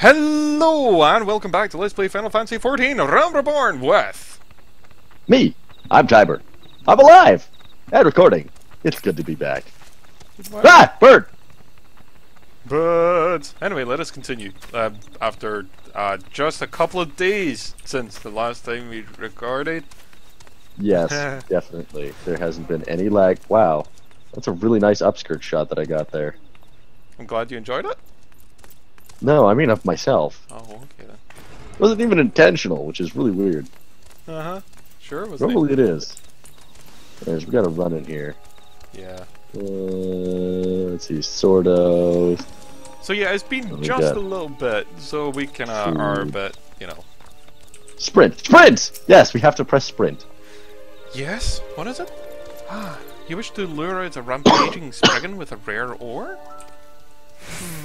Hello and welcome back to Let's Play Final Fantasy XIV Realm Reborn with... Me, I'm Tiber. I'm alive and recording. It's good to be back. Ah, bird. But anyway, let us continue. Uh, after uh, just a couple of days since the last time we recorded. Yes, definitely. There hasn't been any lag. Wow, that's a really nice upskirt shot that I got there. I'm glad you enjoyed it. No, I mean of myself. Oh, okay then. It wasn't even intentional, which is really weird. Uh huh. Sure, was Normally it is. Anyways, we got to run in here. Yeah. Uh, let's see, sort of. So yeah, it's been just a little bit, so we kind of are bit, you know. Sprint! Sprint! Yes, we have to press sprint. Yes. What is it? Ah, you wish to lure out a rampaging spriggan with a rare ore? Hmm,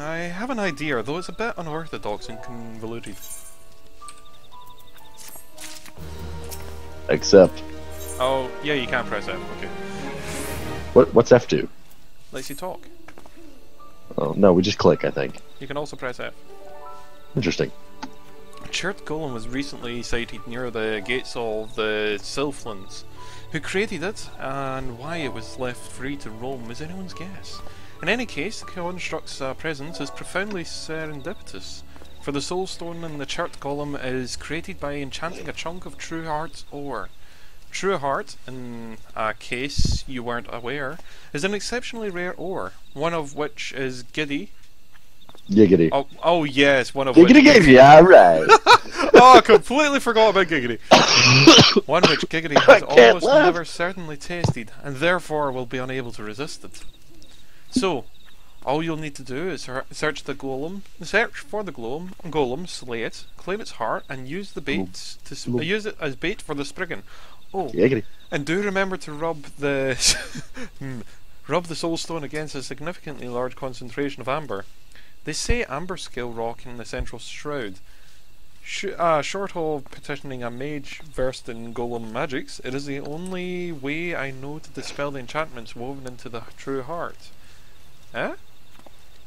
I have an idea, though it's a bit unorthodox and convoluted. Except, Oh, yeah, you can press F. Okay. what? what's F2? Lets you talk. Oh, no, we just click, I think. You can also press F. Interesting. Chert Golem was recently sighted near the gates of the Sylphlands. Who created it, and why it was left free to roam is anyone's guess. In any case, the construct's uh, presence is profoundly serendipitous, for the Soul Stone in the Chert column is created by enchanting a chunk of True Heart's ore. True Heart, in a case you weren't aware, is an exceptionally rare ore, one of which is Giddy. Giggity. Oh, oh yes, one of Giggity which. gave you, alright. oh, I completely forgot about Giggity. One which Giggity has almost laugh. never certainly tasted, and therefore will be unable to resist it. So, all you'll need to do is search the golem, search for the golem, golem, slay it, claim its heart, and use the bait to use it as bait for the spriggan. Oh, and do remember to rub the Hmm. rub the soul stone against a significantly large concentration of amber. They say Amberscale Rock in the central shroud. Sh- uh, short of petitioning a mage versed in golem magics, it is the only way I know to dispel the enchantments woven into the true heart. Eh?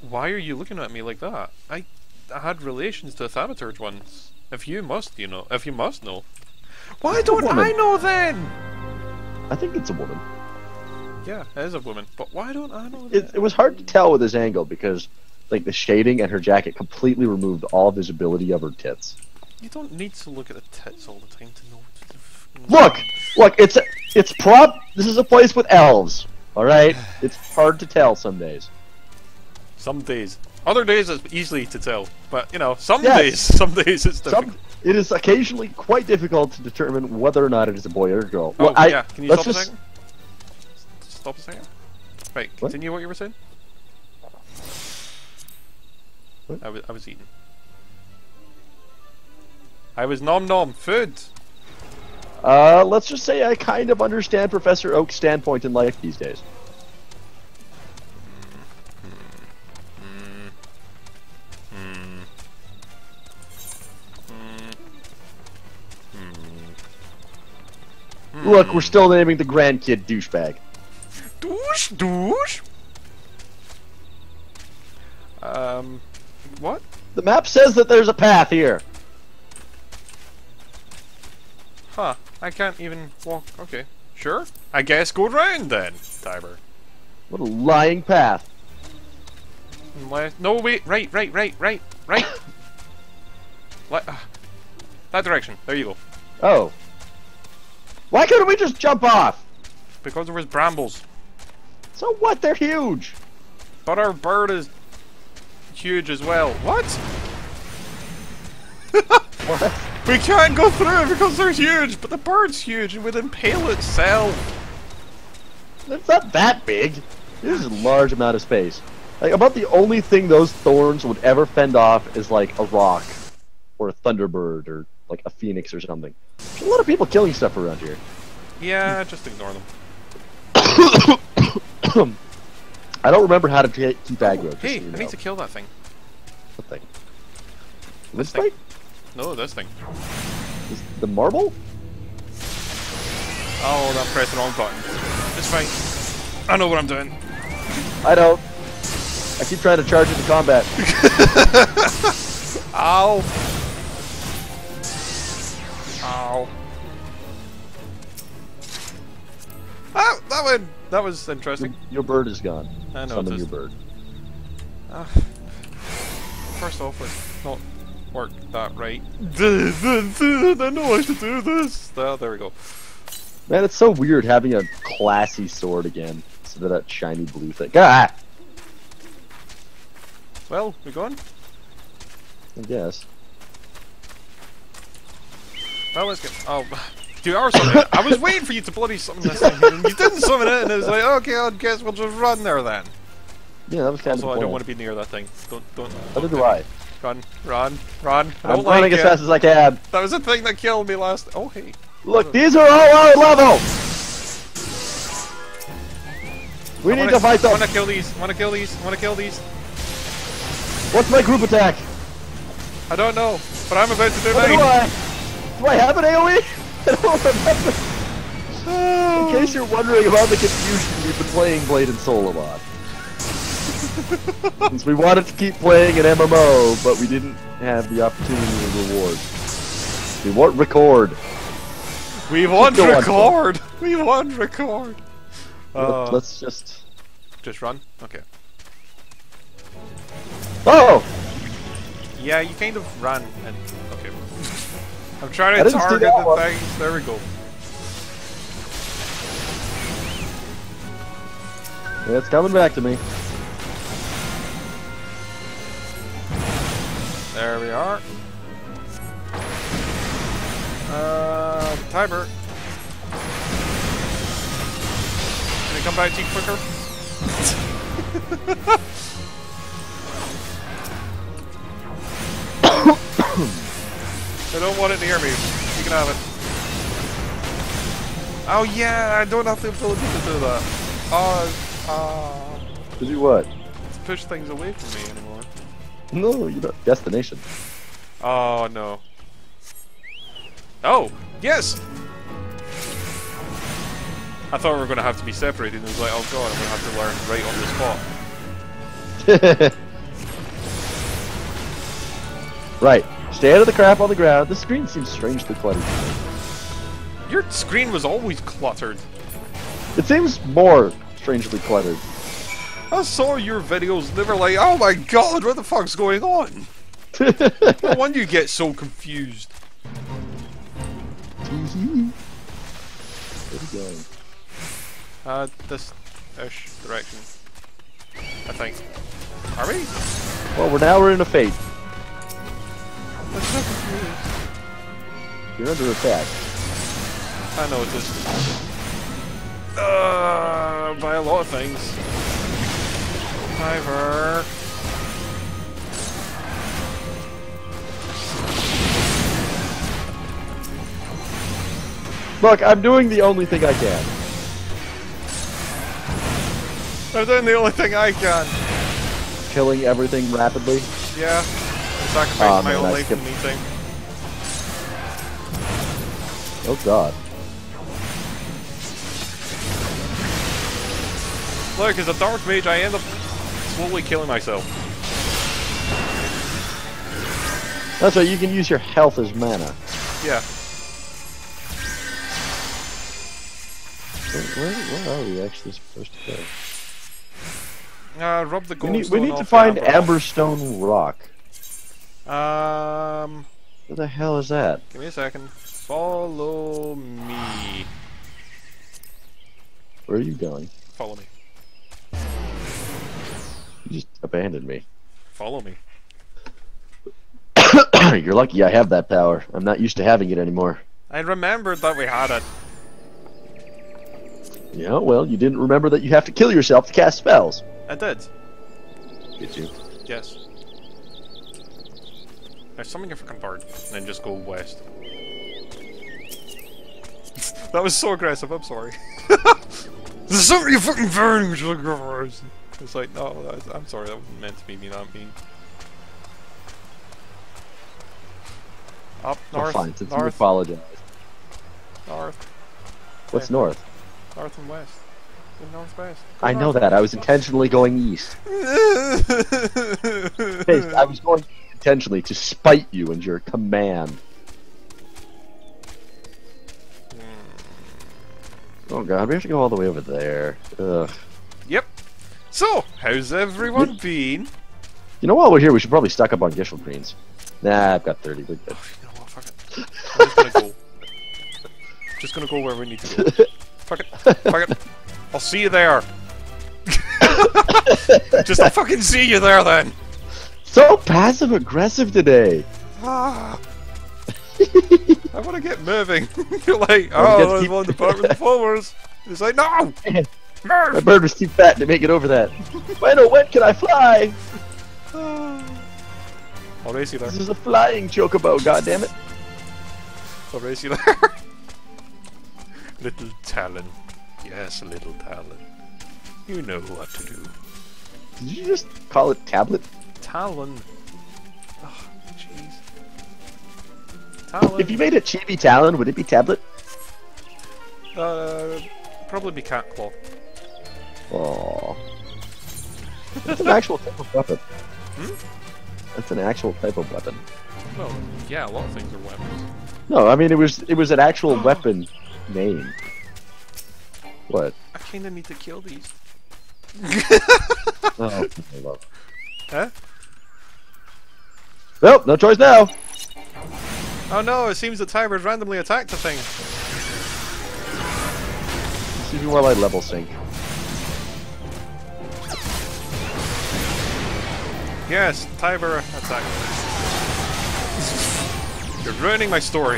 Why are you looking at me like that? I, I had relations to a thaumaturge once. If you must, you know. If you must know. Why It's don't. I know then? I think it's a woman. Yeah, it is a woman. But why don't I know It, it was hard to tell with this angle because, like, the shading and her jacket completely removed all visibility of her tits. You don't need to look at the tits all the time to know. To Look, look, it's a, it's prop. This is a place with elves. All right, it's hard to tell some days. Some days. Other days it's easy to tell. But, you know, some Yes. days, some days it's difficult. Some, it is occasionally quite difficult to determine whether or not it is a boy or a girl. Oh, Well, I, yeah. Can you stop just, a second? Stop a second. Right, What? continue what you were saying. What? I was, I was eating. I was nom nom food. Uh, let's just say I kind of understand Professor Oak's standpoint in life these days. Look, we're still naming the grandkid douchebag. Douche, douche. Um, what? The map says that there's a path here. Huh? I can't even walk. Okay, sure. I guess go round then, Tiber. What a lying path. Unless no wait, right, right, right, right, right. What? Uh, that direction. There you go. Oh. Why couldn't we just jump off? Because there was brambles. So what? They're huge. But our bird is huge as well. What? What? We can't go through it because they're huge, but the bird's huge and would impale itself. It's not that big. This is a large amount of space. Like about the only thing those thorns would ever fend off is like a rock, or a thunderbird, or like a phoenix or something. There's a lot of people killing stuff around here. Yeah, just ignore them. I don't remember how to keep aggro. Oh, just Hey, so you I need to kill that thing. What thing? This thing. thing? No, this thing. Is the marble? Oh, that pressed the wrong button. It's fine. I know what I'm doing. I don't. I keep trying to charge into combat. Ow! Ow. Ah, that one! That was interesting. Your bird is gone. I know, Summon your bird. Ah. First off, let's not work that right. I know I should do this! Oh, there we go. Man, it's so weird having a classy sword again instead of that shiny blue thing. Ah! Well, we going? I guess. Well, let's get. Oh, you are summoning. I was waiting for you to bloody summon this thing, and you didn't summon it, and it was like, okay, I guess we'll just run there then. Yeah, that was kind Also, of I don't want to be near that thing. Don't, don't. Neither don't do I. Run, run, run. I'm oh don't running like as fast as I can. That was the thing that killed me last. Oh, hey. Look, these are all our level! We I need wanna, to fight I wanna kill these. Wanna kill these. Wanna kill these. What's my group attack? I don't know, but I'm about to do What do. I? Do I have an AoE? I don't remember. Oh. In case you're wondering about the confusion, we've been playing Blade and Soul a lot. Since we wanted to keep playing an MMO, but we didn't have the opportunity to reward. We want record. We want Go on, record. We want record. Uh, Let- Let's just. just run. Okay. Oh! Yeah, you kind of run and okay. I'm trying to target the one. things. There we go. Yeah, it's coming back to me. There we are. Uh, Tiber. Can it come back to you quicker? I don't want it near me. You can have it. Oh yeah, I don't have the ability to do that. Oh, uh, To do what? to push things away from me anymore. No, you don't. Destination. Oh no. Oh, yes! I thought we were going to have to be separated, and it was like, oh god, I'm going to have to learn right on the spot. right. Stay out of the crap on the ground. The screen seems strangely cluttered. Your screen was always cluttered. It seems more strangely cluttered. I saw your videos, and they were like, oh my god, what the fuck's going on? No wonder you get so confused. Where are you going? Uh, this ish direction. I think. Are we? Well, we're now we're in a fate. I'm so confused. You're under attack. I know it is. Uh, by a lot of things. Fiver. Look, I'm doing the only thing I can. I'm doing the only thing I can. Killing everything rapidly. Yeah. Sacrificing Aw, ah, my man, own I life in skipped- meeting. Oh god. Look, as a dark mage, I end up slowly killing myself. That's right, you can use your health as mana. Yeah. Where, where, are we actually supposed to go? Uh, the We need, we need to find amber Amberstone Rock. rock. Um, Where the hell is that? give me a second. Follow me. Where are you going? Follow me. Just abandoned me. Follow me. You're lucky I have that power. I'm not used to having it anymore. I remembered that we had it. Yeah, well, you didn't remember that you have to kill yourself to cast spells. I did. Did you? Yes. Now summon your fucking bird, and then just go west. that was so aggressive, I'm sorry. summon your fucking bird, which was gross. It's like, no, that's, I'm sorry, that wasn't meant to be me, not mean. Up, Oh, north, fine, since you north, apologize. north, What's Okay. north? north and west. And northwest. Go I know that. I was intentionally going east. I was going intentionally to spite you and your command. Hmm. Oh god, we have to go all the way over there. Ugh. Yep. So, how's everyone been? You know, while we're here, we should probably stock up on Gysahl greens. Nah, I've got 30. We're good. You know what? Fuck it. I'm just gonna go. Just gonna go where we need to go. Fuck it. Fuck it. I'll see you there. just I'll fucking see you there then. So passive aggressive today. Ah. I want to get moving. You're like, oh, I keep- want to part with the followers. It's like, no! My bird was too fat to make it over that. When oh when can I fly? I'll race you there. This is a flying chocobo, goddammit. I'll race you there. little Talon. Yes, little Talon. You know what to do. Did you just call it tablet? Talon. Oh, jeez. Talon. If you made a chibi talon, would it be tablet? Uh, probably be cat claw. Aww. That's an actual type of weapon. Hmm? That's an actual type of weapon. Well, yeah, a lot of things are weapons. No, I mean it was it was an actual weapon name. What? I kinda need to kill these. Oh, my love. Huh? Well, no choice now. Oh no, it seems that Tiber's randomly attacked the thing. Just even while I level sync. Yes, Tiber attack. You're ruining my story.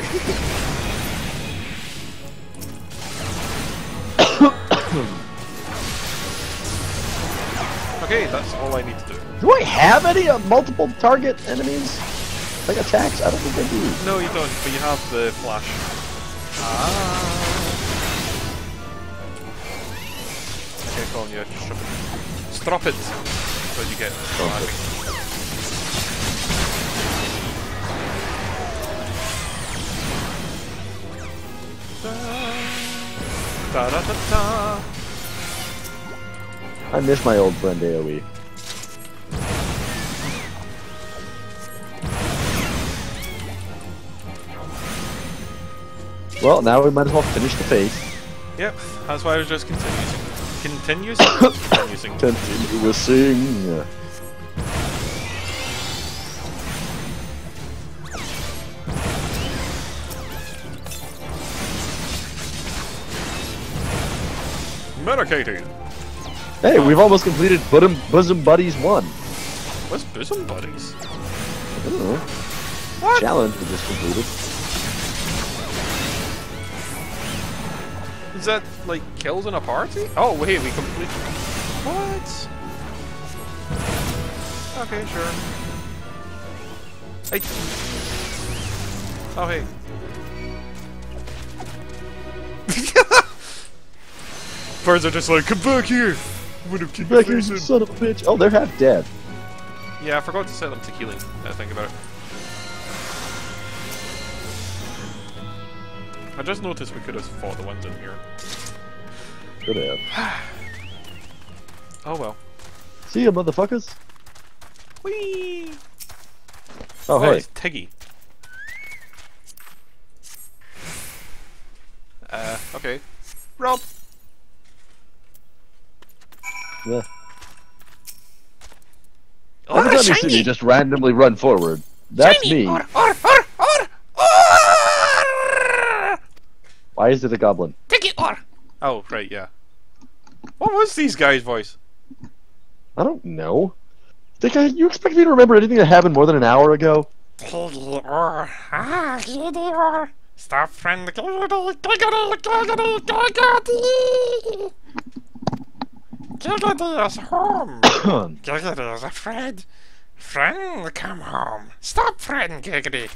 okay, that's all I need to do. Do I have any uh, multiple target enemies? Like attacks? I don't think I do. No, you don't, but you have the flash. Ah. Okay, Colin, just strip it. Strop it! So you get Da da da da. I miss my old friend AoE. Well, now we might as well finish the face. Yep, that's why I was just continuing. Continuous? Continuing. Continuousing. Medicating. Hey, we've almost completed Bosom, Bosom Buddies 1. What's bosom buddies? I don't know. What? Challenge we just completed. Is that like kills in a party? Oh wait, we complete. What? Okay, sure. Hey. Oh hey. Birds are just like, come back here. Would have kicked your Back here, face you in." son of a bitch. Oh, they're half dead. Yeah, I forgot to set them to healing. I think about it. I just noticed we could have fought the ones in here. Could have. Oh well. See ya, motherfuckers. Whee! Oh, Oh, hey. it's Tiggy. Uh, okay. Rob! Yeah. Oh, Every time you see me just randomly run forward, that's me. Or, or, or, or, or! Why is it a goblin? Take it, or! Oh, right, yeah. What was these guys' voice? I don't know. Think I, you expect me to remember anything that happened more than an hour ago? Tiggy, or, ah, Tiggy, or. Stop friend, giggity, is home! Giggity is afraid. Friend, come home. Stop, friend, Giggity.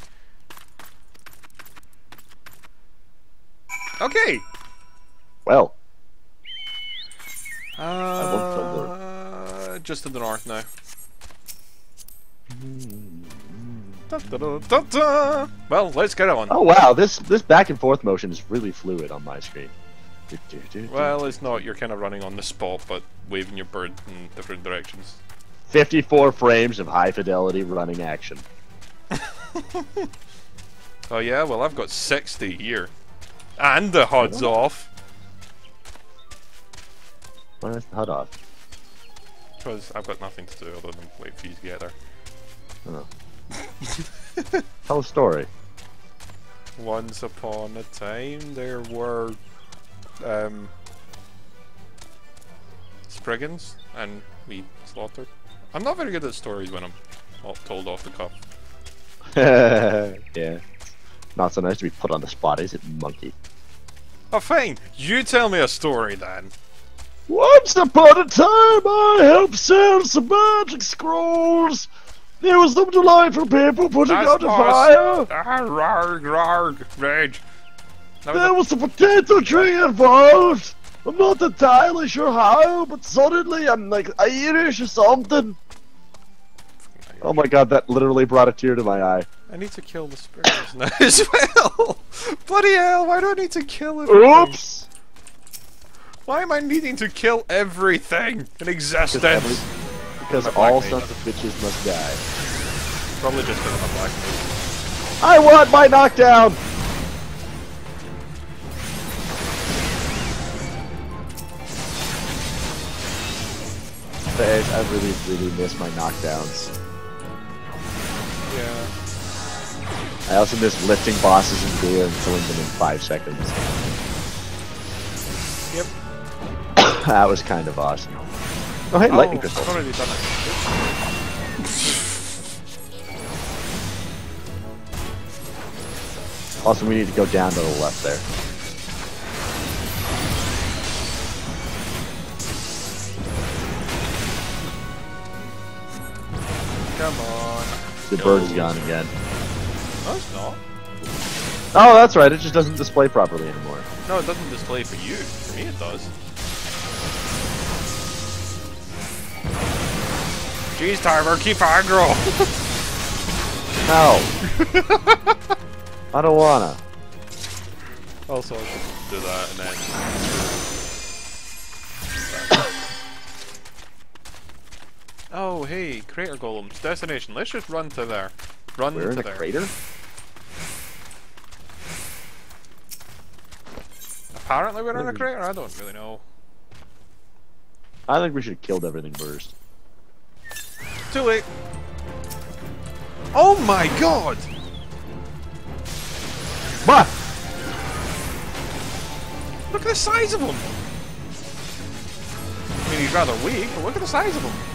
Okay. well, Uh, just to the north now. Da, da, da, da, da. Well, let's get on. oh wow, this this back and forth motion is really fluid on my screen. Well, it's not. You're kind of running on the spot, but waving your bird in different directions. 54 frames of high fidelity running action. oh yeah, well I've got 60 here. And the HUD's off. Why is the HUD off? Because I've got nothing to do other than wait for you to get there. Oh. Tell a story. Once upon a time there were um Spriggans and we slaughtered. I'm not very good at stories when I'm all told off the cuff. yeah. Not so nice to be put on the spot, is it, monkey? Oh fine, you tell me a story then. Once upon a time, I helped sell some magic scrolls. There was some delightful people putting That's out a fire. Ah, rarg, rarg, rage. That There was a potato tree involved. I'm not entirely sure how, but suddenly I'm like Irish or something. Oh my god, that literally brought a tear to my eye. I need to kill the Spriggans now as well. Bloody hell, why do I need to kill everything? Oops! Why am I needing to kill everything in existence? every- Because all black sons of bitches must die. Probably just because I'm a black mage. I want my knockdown! I really, really miss my knockdowns. Yeah. I also miss lifting bosses in gear and killing them in five seconds. Yep. that was kind of awesome. Oh, hey, lightning oh, crystal. I've already done it. Also, we need to go down to the left there. Come on. The bird's gone again. No, it's not. Oh, that's right. It just doesn't display properly anymore. No, it doesn't display for you. For me, it does. Jeez, Tiber, keep aggro. No. I don't wanna. also, I could do that and then. Oh, hey, crater golems, destination. Let's just run to there. Run We're to in a there. crater? Apparently, we're in a crater. I don't really know. I think we should have killed everything first. Too late. Oh my god! Bah! Look at the size of him! I mean, he's rather weak, but look at the size of him.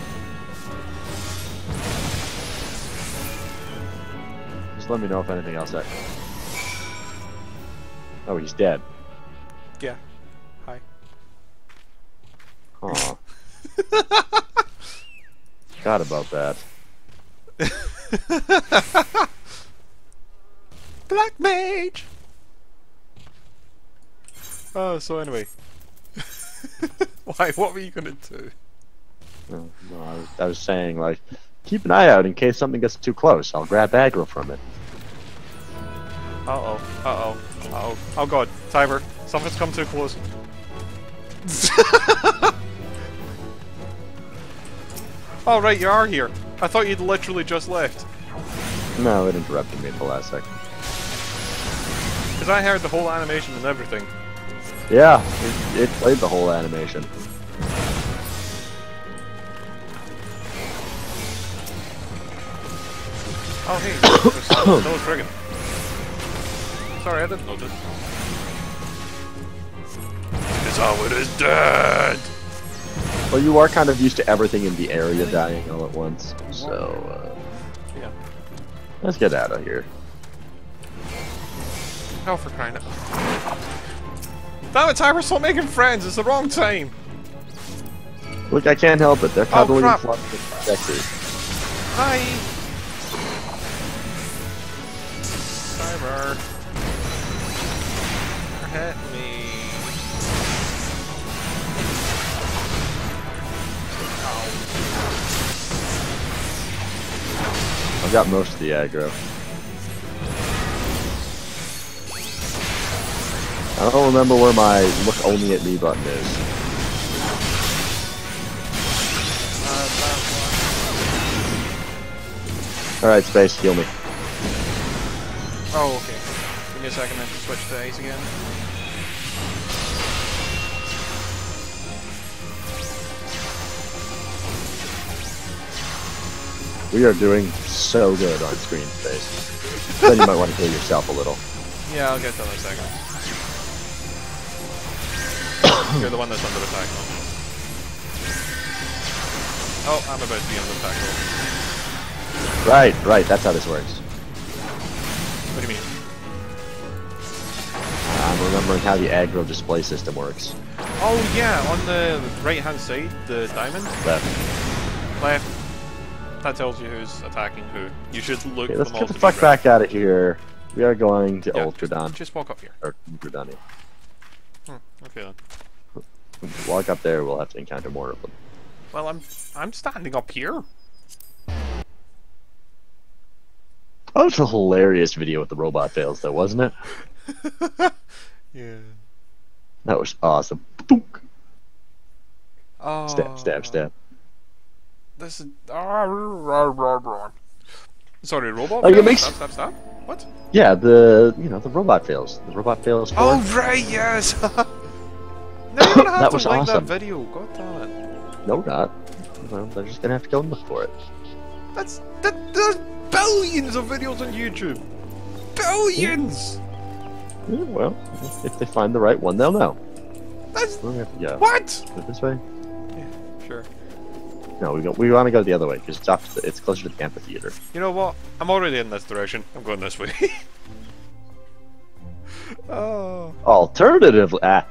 Just let me know if anything else. I... Oh, he's dead. Yeah. Hi. Aw. Forgot about that. Black Mage! Oh, so anyway. Why? What were you gonna do? No, no, I was, I was saying, like, keep an eye out in case something gets too close. I'll grab aggro from it. Uh oh. Uh oh. Uh oh. Oh god. Tiber. Something's come too close. oh, right, you are here. I thought you'd literally just left. No, it interrupted me at the last second. Because I heard the whole animation and everything. Yeah, it, it played the whole animation. Oh, hey. There's still, still friggin'. Sorry, I didn't notice. It's how it is dead! Well, you are kind of used to everything in the area dying all at once, so uh, Yeah. let's get out of here. Oh, for crying out Damn it, Tiber's still making friends. It's the wrong time. Look, I can't help it. They're cuddling crap. and fluffy and sexy. Hi. Hit me. I've got most of the aggro. I don't remember where my look only at me button is. Alright, Space, heal me. Oh, okay. Give me a second then to switch to Ace again. We are doing so good on screen space. then you might want to kill yourself a little. Yeah, I'll get to that in a second. You're the one that's under attack. Oh, I'm about to be under attack though. Right, right, that's how this works. I'm remembering how the aggro display system works. Oh yeah, on the right hand side, the diamond, Left. left, that tells you who's attacking who. You should look Okay, for let's get the fuck back out of here. We are going to Yeah, Ultradon. Just walk up here. Or Ultradon. Hmm, okay then. Walk up there, we'll have to encounter more of them. Well, I'm I'm standing up here. That was a hilarious video with the robot fails, though, wasn't it? Yeah. That was awesome. Oh. Stab, stab, stab. This is. ah. Sorry, robot. Like, it makes- Stop, stop, stop. What? Yeah, the you know the robot fails. The robot fails. Oh right, yes. no, you're gonna have That to was like awesome. that video. God damn it. no, not. Well, they're just gonna have to go and look for it. That's that. There's billions of videos on YouTube. Billions. Yeah, well, if they find the right one, they'll know. That's We're gonna have to go. what? This way? Yeah, sure. No, we go. We want to go the other way because it's off. To the, it's closer to the amphitheater. You know what? I'm already in this direction. I'm going this way. oh. Alternatively, ah,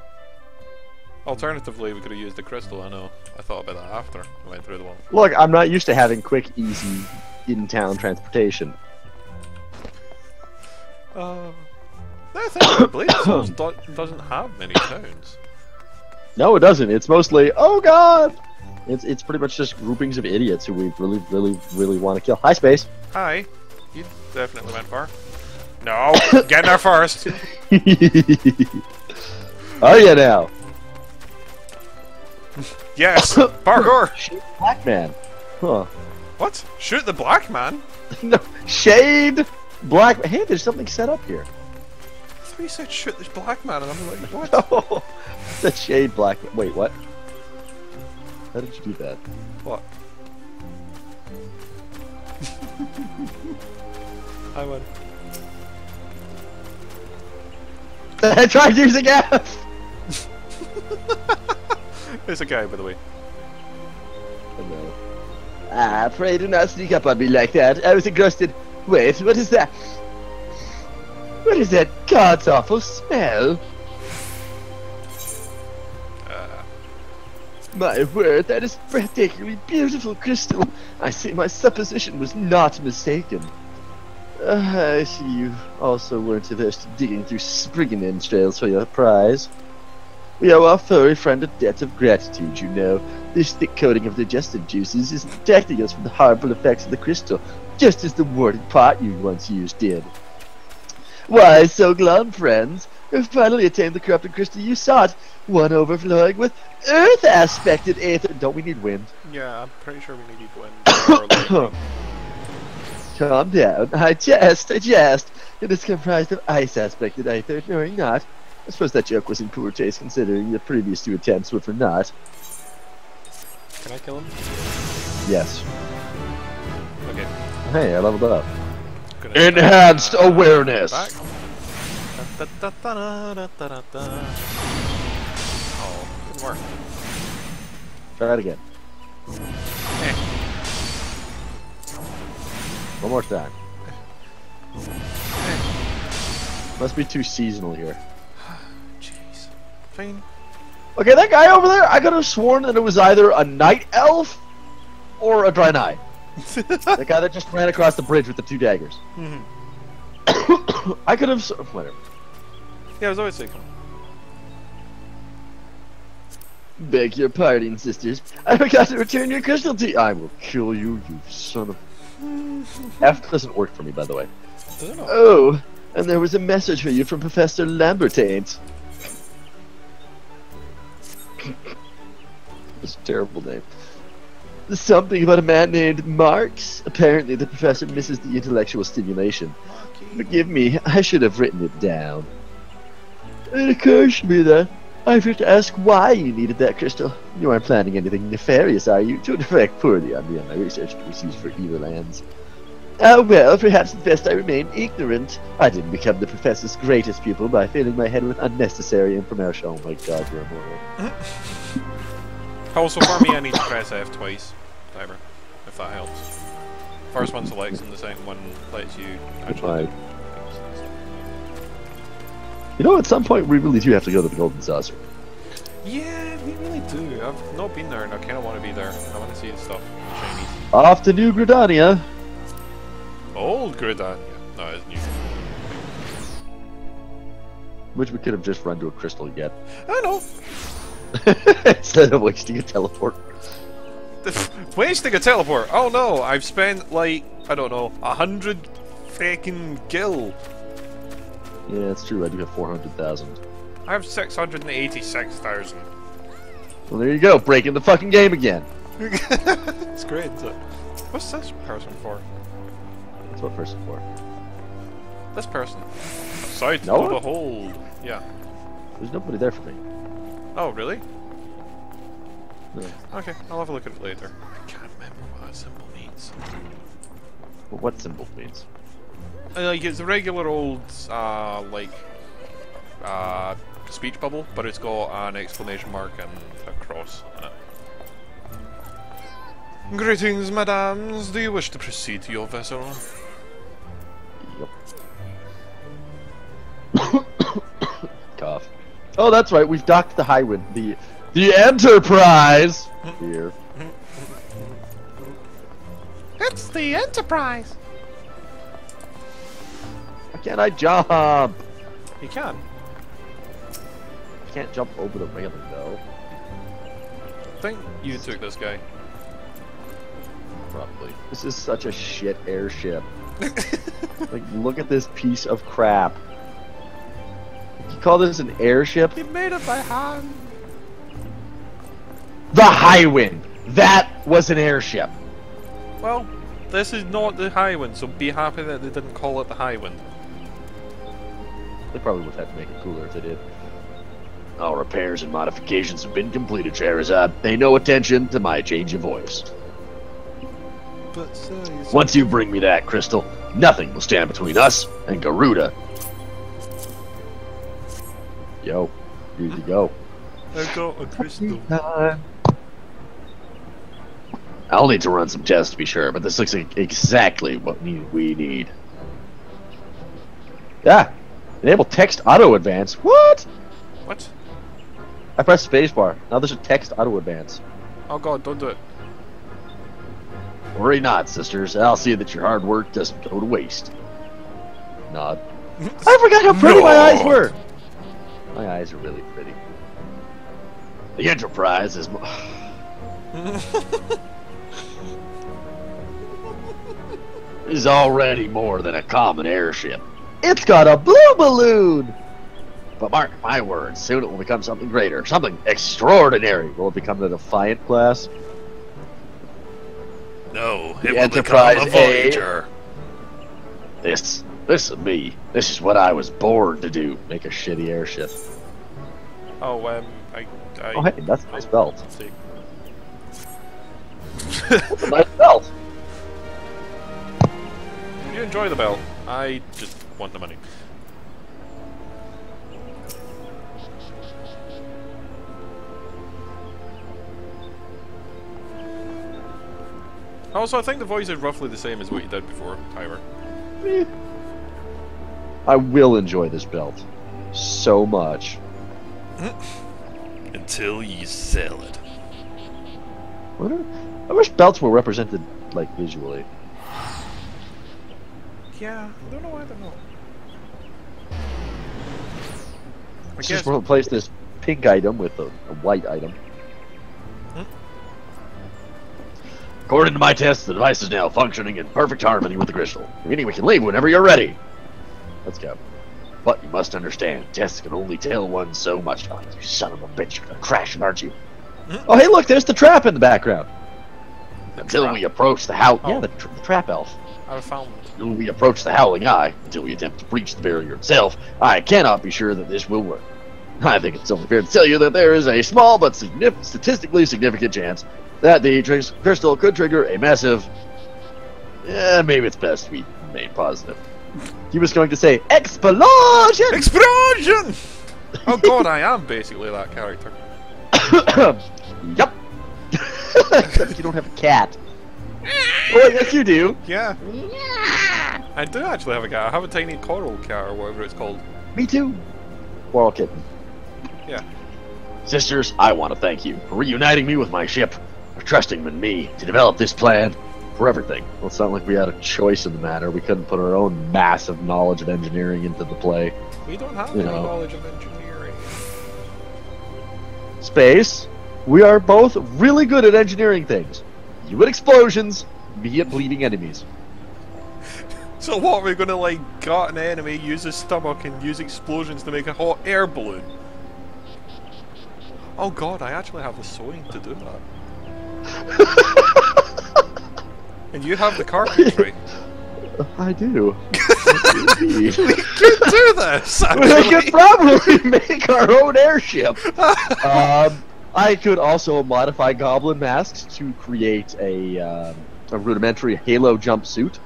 Alternatively, we could have used the crystal. I know. I thought about that after I went through the wall. look, I'm not used to having quick, easy, in-town transportation. Uh, about Blade Souls do- doesn't have many towns. No, it doesn't. It's mostly, oh god. It's it's pretty much just groupings of idiots who we really, really, really want to kill. Hi, space. Hi, you definitely went far. No, get there first. Are you now? Yes, parkour. Black man. Huh. What? Shoot the black man? no, shade. Black. Hey, there's something set up here. I thought you said shoot this black man, and I'm like, what? Oh, the shade black. Wait, what? How did you do that? What? I went. I tried using F. It's a guy, by the way. Oh, no. Ah, pray do not sneak up on me like that. I was exhausted. Wait, what is that? What is that god's awful smell? Uh, My word, that is breathtakingly beautiful crystal. I see my supposition was not mistaken. Uh, I see you also weren't averse to digging through Spriggan entrails for your prize. We owe our furry friend a debt of gratitude, you know. This thick coating of digestive juices is protecting us from the harmful effects of the crystal, just as the worded pot you once used did. Why, so glum, friends. We've finally attained the corrupted crystal you sought, one overflowing with earth aspected aether. Don't we need wind? yeah, I'm pretty sure we need wind. Calm down. I jest, I jest. It is comprised of ice aspected aether, knowing not. I suppose that joke was in poor taste considering the previous two attempts were for naught. Can I kill him? Yes. Okay. Hey, I leveled up. Gonna Enhanced awareness. Da, da, da. Oh, didn't work. Try it again. Eh. One more time. Must be too seasonal here. Jeez. Fine. Okay, that guy over there, I could have sworn that it was either a night elf or a dry Draenei. the guy that just ran across the bridge with the two daggers. Mhm. I could have. Whatever. Yeah, I was always thinking. Beg your pardon, sisters. I forgot to return your crystal to I will kill you, you son of. F doesn't work for me, by the way. It? Oh, and there was a message for you from Professor Lambertaint. It's a terrible name. Something about a man named Marx. Apparently, the professor misses the intellectual stimulation. Forgive me, I should have written it down. It occurs to me that I have to ask why you needed that crystal. You aren't planning anything nefarious, are you? To reflect poorly on me and my research used for evil ends. Ah, well, perhaps it's best I remain ignorant. I didn't become the professor's greatest pupil by filling my head with unnecessary information. Oh my god, you're a moron. Also, for me, I need to press F twice, Tiber, if that helps. First one selects and the second one lets you actually. Right. You know, at some point we really do have to go to the Golden Saucer. Yeah, we really do. I've not been there and I kind of want to be there. I want to see the stuff. Chinese. Off to New Gridania. Old Gridania. No, it's new. Which we could have just run to a crystal yet. I know. Instead of wasting a teleport. Wasting a teleport. Oh no, I've spent like, I don't know, a hundred fucking gil. Yeah, it's true. I do have 400,000. I have 686,000. Well, there you go. Breaking the fucking game again. it's great, isn't it? What's this person for? That's what person for. This person. Side No of the one? hold. Yeah. There's nobody there for me. Oh, really? No. Okay, I'll have a look at it later. I can't remember what that symbol means. Well, what symbol means? Uh, Like, it's a regular old, uh, like, uh, speech bubble, but it's got an exclamation mark and a cross in it. Greetings, madams. Do you wish to proceed to your vessel? Oh, that's right. We've docked the Highwind. The the Enterprise here. It's the Enterprise. Why can't I jump? You can. I can't jump over the railing though. I think you took this guy. Probably. This is such a shit airship. like, look at this piece of crap. You call this an airship? He made it by hand. The Highwind. That was an airship. Well, this is not the Highwind, so be happy that they didn't call it the Highwind. They probably would have to make it cooler if they did. All repairs and modifications have been completed, Charizard. Pay no attention to my change of voice. But sir, Once you bring me that crystal, nothing will stand between us and Garuda. Yo, here you go. I got a crystal. I'll need to run some tests to be sure, but this looks like exactly what we need. Yeah, enable text auto advance. What? What? I pressed the spacebar. Now there's a text auto advance. Oh god, don't do it. Worry not, sisters. I'll see that your hard work doesn't go to waste. Nod. I forgot how pretty my eyes were. My eyes are really pretty. The Enterprise is. Is already more than a common airship. It's got a blue balloon! But mark my words, soon it will become something greater, something extraordinary. Will it become the Defiant class? No, it The Enterprise A. This, this is me. This is what I was born to do. Make a shitty airship. Oh, um, I, I. Oh, hey, that's a nice belt. That's a nice belt. You enjoy the belt. I just want the money. Also, I think the voice is roughly the same as what you did before, Tyler. I will enjoy this belt so much. Until you sell it. What are- I wish belts were represented like visually. Yeah, I don't know why they're not. I Let's guess just replace this pink item with a, a white item. Hmm? According to my tests, the device is now functioning in perfect harmony with the crystal. Meaning we can leave whenever you're ready. Let's go. But you must understand, tests can only tell one so much. Oh, you son of a bitch, you're gonna crash, aren't you? Hmm? Oh, hey, look, there's the trap in the background. Until trap. we approach the. Yeah, Oh. the, tr- the trap elf. I found. Until we approach the Howling Eye, until we attempt to breach the barrier itself, I cannot be sure that this will work. I think it's only fair to tell you that there is a small but signif- statistically significant chance that the crystal could trigger a massive. Yeah, maybe it's best we be made positive. He was going to say explosion. Explosion! oh god, I am basically that character. yep. Except you don't have a cat. Oh, yes, you do. Yeah. I do actually have a cat. I have a tiny coral cat or whatever it's called. Me too. Coral kitten. Yeah. Sisters, I want to thank you for reuniting me with my ship, for trusting in me to develop this plan, for everything. Well, it's not like we had a choice in the matter. We couldn't put our own massive knowledge of engineering into the play. We don't have You any know. knowledge of engineering. Space, we are both really good at engineering things. You at explosions, me at bleeding enemies. So what, we're gonna like gut an enemy, use his stomach, and use explosions to make a hot air balloon? Oh god, I actually have the sewing to do that. and you have the carpentry. I do. I do indeed. we could do this! we could probably make our own airship. um, I could also modify goblin masks to create a, um, a rudimentary halo jumpsuit.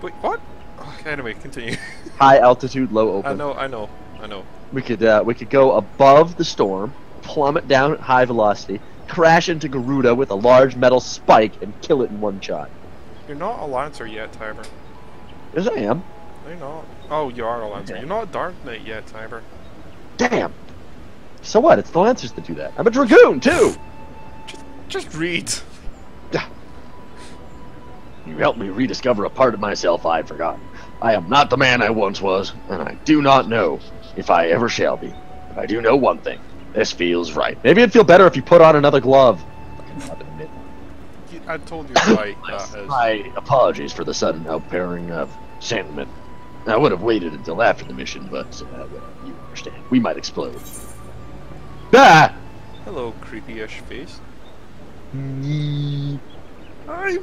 Wait, what? Oh, anyway, continue. High altitude, low open. I know, I know, I know. We could uh, we could go above the storm, plummet down at high velocity, crash into Garuda with a large metal spike, and kill it in one shot. You're not a Lancer yet, Tiber. Yes, I am. No, you're not. Oh, you are a Lancer. You're not a Dark Knight yet, Tiber. Damn. So what? It's the Lancers that do that. I'm a Dragoon too. Just just read. You helped me rediscover a part of myself I'd forgotten. I am not the man I once was, and I do not know if I ever shall be. But I do know one thing. This feels right. Maybe it'd feel better if you put on another glove. Fucking admit. You- I told you right. that is. My apologies for the sudden outpouring of sentiment. I would have waited until after the mission, but uh, well, you understand. We might explode. Ah! Hello, creepy-ish face. I'm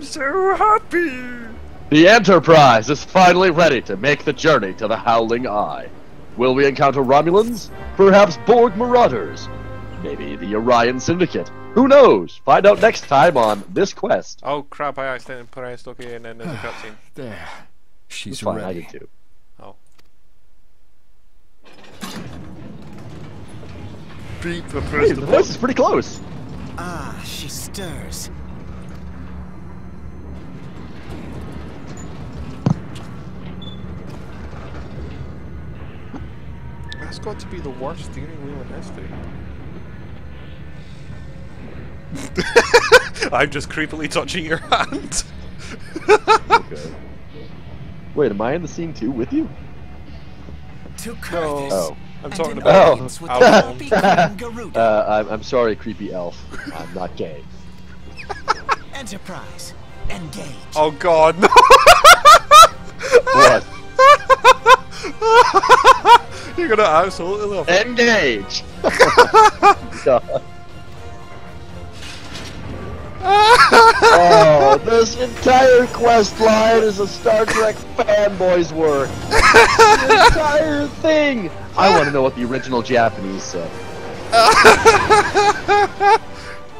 so happy. The Enterprise is finally ready to make the journey to the Howling Eye. Will we encounter Romulans? Perhaps Borg Marauders? Maybe the Orion Syndicate? Who knows? Find out next time on this quest. Oh crap! I accidentally pressed OK, and then there's a cutscene. There. She's It's fine, I ready. did too. Oh. Beat the Hey, the voice is pretty close. Ah, she stirs. That's got to be the worst steering wheel in history. I'm just creepily touching your hand. Okay. Wait, am I in the scene too with you? To No. Curtis. Oh. I'm talking about. Oh. audience with Alphonse. the happy Queen Garuda. Uh, I'm, I'm sorry, creepy elf. I'm not gay. Enterprise. Engage. Oh god, no! What? You're gonna absolutely love it. Engage! God. oh, this entire quest line is a Star Trek fanboy's work. the entire thing. I want to know what the original Japanese said.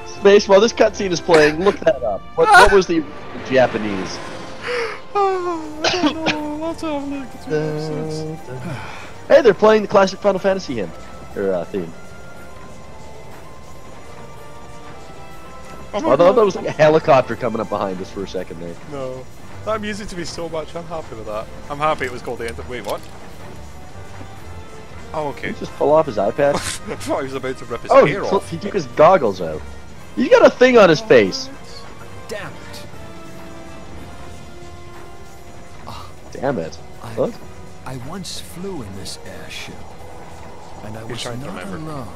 Space, while this cutscene is playing, look that up. What, what was the Japanese? Oh, I don't know. Let's have a look at the episodes. Hey, they're playing the classic Final Fantasy hymn or uh, theme. Oh I thought God. that was like a helicopter coming up behind us for a second there. No. That amused me so much, I'm happy with that. I'm happy it was called the end of- Wait, what? Oh, okay. Did he just pull off his iPad? I thought he was about to rip his oh, he, hair fl- off. he took his goggles out. He's got a thing on his face. Damn it. Oh, Damn it. I, What? I once flew in this airship, and I was trying to not remember. alone.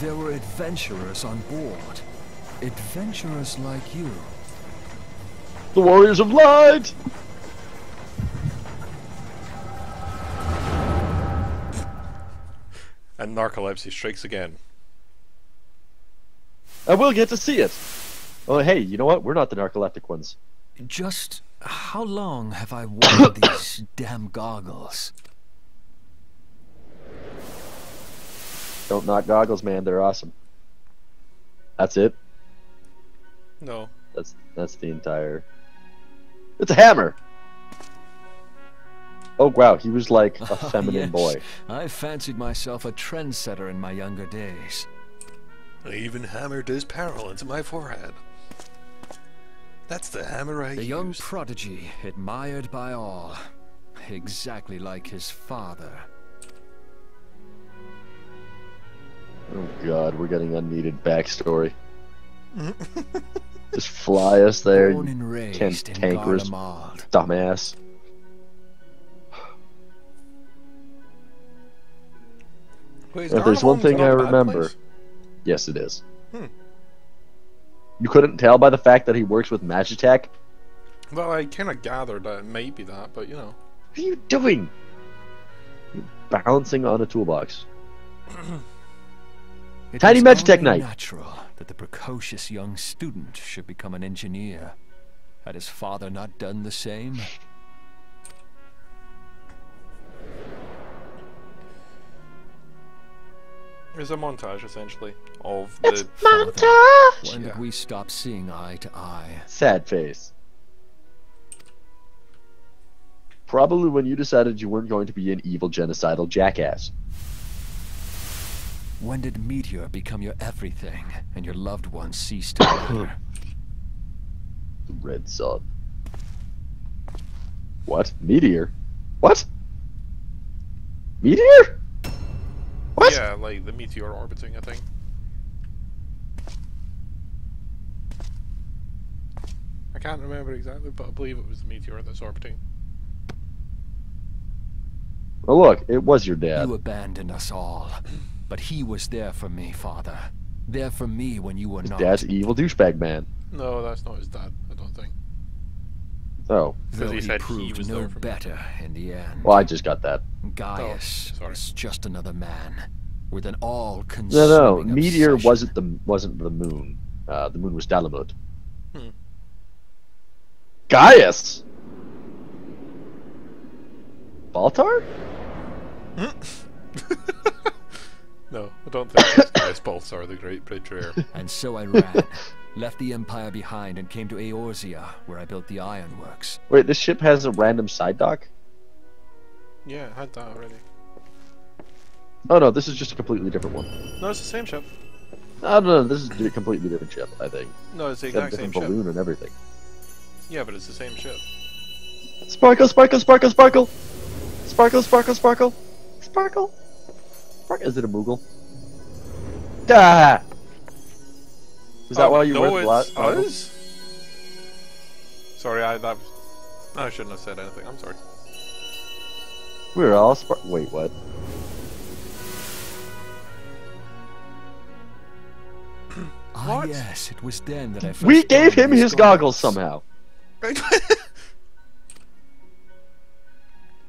There were adventurers on board. Adventurers like you. The Warriors of Light! And narcolepsy strikes again. And we'll get to see it. Oh, hey, you know what? We're not the narcoleptic ones. Just how long have I worn these damn goggles? Don't knock goggles, man. They're awesome. That's it. No. That's that's the entire. It's a hammer. Oh wow, he was like a Ah, feminine yes. boy. I fancied myself a trendsetter in my younger days. I even hammered his peril into my forehead. That's the hammer I The young prodigy, admired by all. Exactly like his father. Oh god, we're getting unneeded backstory. Just fly us there, Born you and cantankerous dumbass. Wait, If there's one thing not I a bad remember- place? Yes, it is. Hmm. You couldn't tell by the fact that he works with Magitech? Well, I kind of gathered that it might be that, but you know. What are you doing? You're balancing on a toolbox. It Tiny was Magitech only knife. natural that the precocious young student should become an engineer. Had his father not done the same? It's a montage essentially of the. Father, when Yeah. did we stop seeing eye to eye? Sad face. Probably when you decided you weren't going to be an evil genocidal jackass. When did Meteor become your everything and your loved ones cease to matter? The Red Sun. What? Meteor? What? Meteor? What? Yeah, like the meteor orbiting, I think. I can't remember exactly, but I believe it was the meteor that's orbiting. Oh look, it was your dad. You abandoned us all, but he was there for me, Father. There for me when you were His not. dad's evil douchebag man. No, that's not his dad. I don't think. Oh, Though he he, said he proved was no there for me. better in the end. well, I just got that. Gaius sorry. was just another man with an all-consuming No, no, Meteor wasn't the wasn't the moon. Uh, the moon was Dalamud. Hmm. Gaius. Baltar? No, I don't think those guys both are the Great Bridge Rare. And so I ran, left the Empire behind, and came to Eorzea, where I built the ironworks. Wait, this ship has a random side dock? Yeah, I had that already. Oh no, this is just a completely different one. No, it's the same ship. No, no, no, this is a completely different ship. I think. No, it's the It's got a exact same different ship. balloon and everything. Yeah, but it's the same ship. Sparkle, sparkle, sparkle, sparkle, sparkle, sparkle, sparkle, sparkle. Spark- Is it a Moogle? Ah! Is that Oh, why you no, were it's flat? us? Sorry, I that. I shouldn't have said anything. I'm sorry. We were all spark. Wait, what? Ah, What? yes, it was then that I first We gave him his goggles somehow.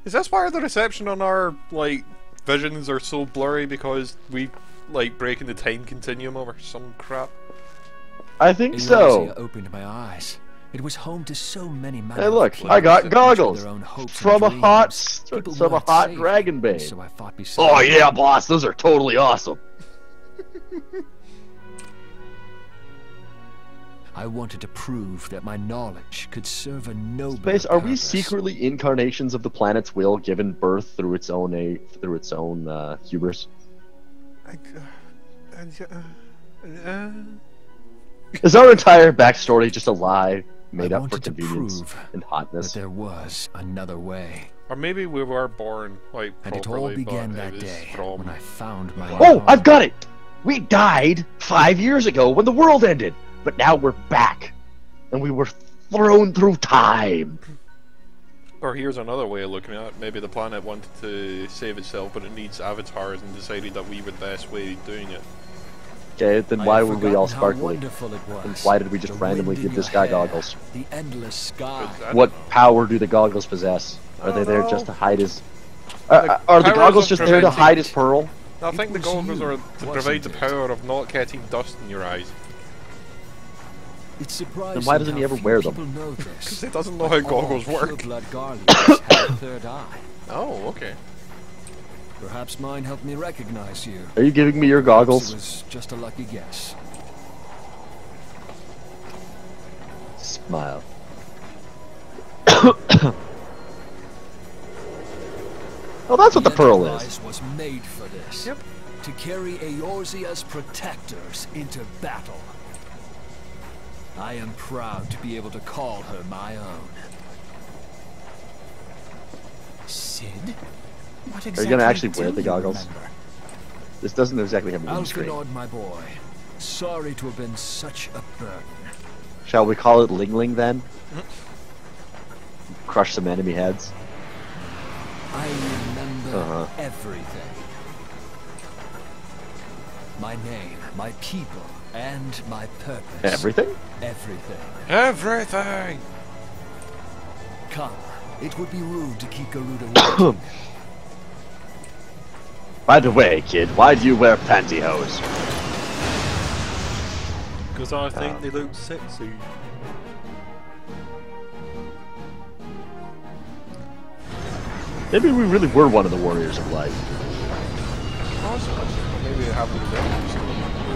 Is that why the reception on our like visions are so blurry because we like breaking the time continuum over some crap? I think Eorzea so. opened my eyes. It was home to so many Hey, look, I got goggles their own hopes from a hot, People from a hot safe, dragon bane. So I fought beside Oh yeah, boss, those are totally awesome. I wanted to prove that my knowledge could serve a noble Space, are we secretly incarnations of the planet's will, given birth through its own a through its own uh, hubris? I, uh, Is our entire backstory just a lie made I up for wanted to convenience prove and that there was another way? or maybe we were born like And it all began that day from when I found my Oh, own- I've got it! We died five years ago when the world ended, but now we're back, and we were thrown through time. Or here's another way of looking at it. Maybe the planet wanted to save itself, but it needs avatars and decided that we were the best way of doing it. Okay, then why were we all sparkly? wonderful it was. And why did we just The randomly give this guy hair, goggles? The endless sky. What know. power do the goggles possess? Are they there know. just to hide his? Uh, The are the powers goggles of just there to hide his pearl? I think the goggles you, are to provide the wasn't it? power of not getting dust in your eyes. It's surprising why doesn't he ever wear them? people. Because he doesn't know how goggles work. pureblood Garleans have a third eye. Oh, okay. Perhaps mine helped me recognize you. Are you giving me your goggles? It was just a lucky guess. Smile. oh, that's what the pearl is. Was made for this. Yep. To carry Eorzea's protectors into battle. I am proud to be able to call her my own. Cid? What Are you gonna actually wear the goggles? remember? This doesn't exactly have a windscreen. Alphinaud, my boy. Sorry to have been such a burden. Shall we call it Ling Ling then? Crush some enemy heads. I remember Uh-huh. everything. My name, my people, and my purpose. Everything? Everything. Everything! Come. It would be rude to keep Garuda waiting. By the way, kid, why do you wear pantyhose? Because I think um, they look sexy. Maybe we really were one of the warriors of light. Awesome. Maybe it happened to them. So we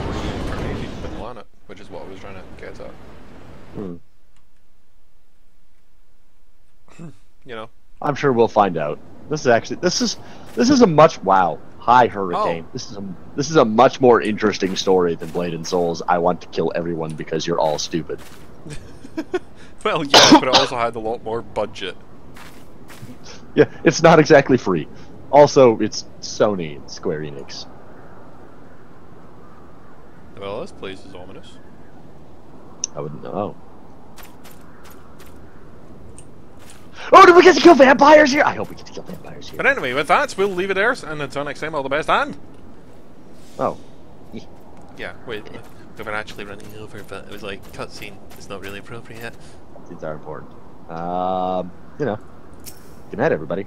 were reincarnated in the planet, which is what I was trying to get at. Hmm. You know? I'm sure we'll find out. This is actually this is this is a much wow. Hi Hurricane. Oh. This is a this is a much more interesting story than Blade and Souls. I want to kill everyone because you're all stupid. Well, yeah, but it also had a lot more budget. Yeah, it's not exactly free. Also, it's Sony and Square Enix. Well, this place is ominous. I wouldn't know. Oh, did we get to kill vampires here? I hope we get to kill vampires here. But anyway, with that, we'll leave it there, and until next time, all the best, and... Oh, Yeah, wait, we were actually running over, but it was like, cutscene, it's not really appropriate. these are important. Um, you know. Good night, everybody.